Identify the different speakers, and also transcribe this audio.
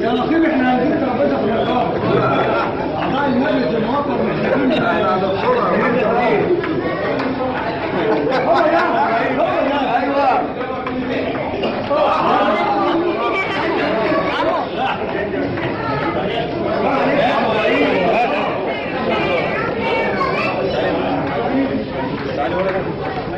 Speaker 1: يا نصيب إحنا عايزين ترابيزه في المطار اعضاء المجلس الموقر محتاجين
Speaker 2: Valeu,